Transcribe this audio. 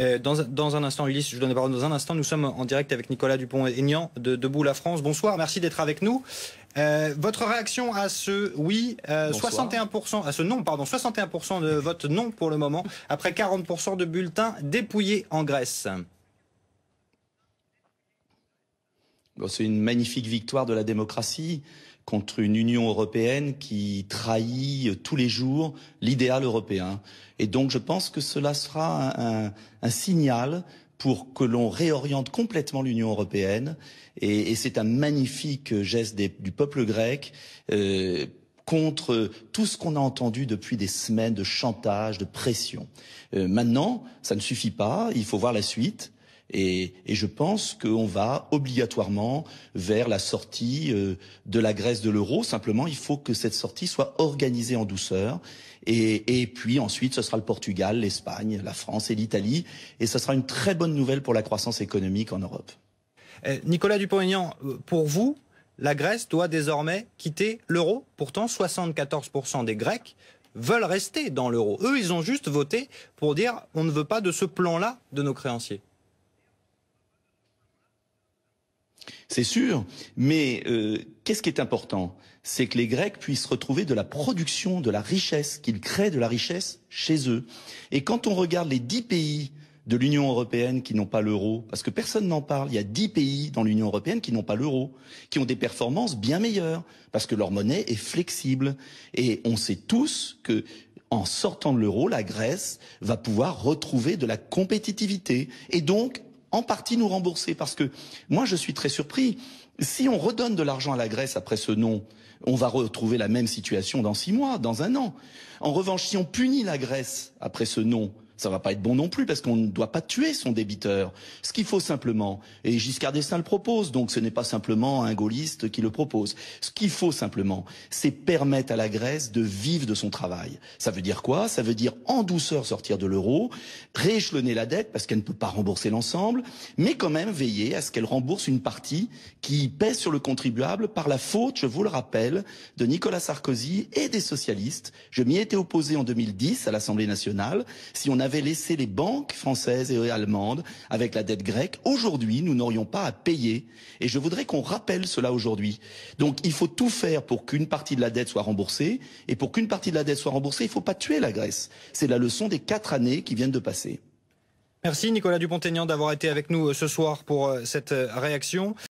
Euh, dans, dans, un instant, Ulysse, je vous donne la parole dans un instant. Nous sommes en direct avec Nicolas Dupont-Aignan de Debout la France. Bonsoir, merci d'être avec nous. Euh, votre réaction à ce oui, euh, 61%, à ce non, pardon, 61% de vote non pour le moment, après 40% de bulletins dépouillés en Grèce? Bon, C'est une magnifique victoire de la démocratie contre une Union européenne qui trahit tous les jours l'idéal européen. Et donc je pense que cela sera un, un, un signal pour que l'on réoriente complètement l'Union européenne. Et, et c'est un magnifique geste des, du peuple grec. Euh, contre tout ce qu'on a entendu depuis des semaines de chantage, de pression. Euh, maintenant, ça ne suffit pas, il faut voir la suite. Et, je pense qu'on va obligatoirement vers la sortie euh, de la Grèce de l'euro. Simplement, il faut que cette sortie soit organisée en douceur. Et, et puis ensuite, ce sera le Portugal, l'Espagne, la France et l'Italie. Et ce sera une très bonne nouvelle pour la croissance économique en Europe. Euh, Nicolas Dupont-Aignan, pour vous, la Grèce doit désormais quitter l'euro. Pourtant, 74% des Grecs veulent rester dans l'euro. Eux, ils ont juste voté pour dire on ne veut pas de ce plan-là de nos créanciers. C'est sûr, mais euh, qu'est-ce qui est important? C'est que les Grecs puissent retrouver de la production, de la richesse, qu'ils créent de la richesse chez eux. Et quand on regarde les dix pays de l'Union européenne qui n'ont pas l'euro, parce que personne n'en parle, il y a dix pays dans l'Union européenne qui n'ont pas l'euro, qui ont des performances bien meilleures, parce que leur monnaie est flexible. Et on sait tous que en sortant de l'euro, la Grèce va pouvoir retrouver de la compétitivité et donc en partie nous rembourser. Parce que moi, je suis très surpris. Si on redonne de l'argent à la Grèce après ce non, on va retrouver la même situation dans six mois, dans un an. En revanche, si on punit la Grèce après ce non, ça va pas être bon non plus parce qu'on ne doit pas tuer son débiteur. Ce qu'il faut simplement, et Giscard d'Estaing le propose, donc ce n'est pas simplement un gaulliste qui le propose. Ce qu'il faut simplement, c'est permettre à la Grèce de vivre de son travail. Ça veut dire quoi? Ça veut dire en douceur sortir de l'euro, rééchelonner la dette parce qu'elle ne peut pas rembourser l'ensemble, mais quand même veiller à ce qu'elle rembourse une partie qui pèse sur le contribuable par la faute, je vous le rappelle, de Nicolas Sarkozy et des socialistes. Je m'y étais opposé en 2010 à l'Assemblée nationale. Si on avait laissé les banques françaises et allemandes avec la dette grecque, aujourd'hui, nous n'aurions pas à payer. Et je voudrais qu'on rappelle cela aujourd'hui. Donc, il faut tout faire pour qu'une partie de la dette soit remboursée. Et pour qu'une partie de la dette soit remboursée, il ne faut pas tuer la Grèce. C'est la leçon des quatre années qui viennent de passer. Merci Nicolas Dupont-Aignan d'avoir été avec nous ce soir pour cette réaction.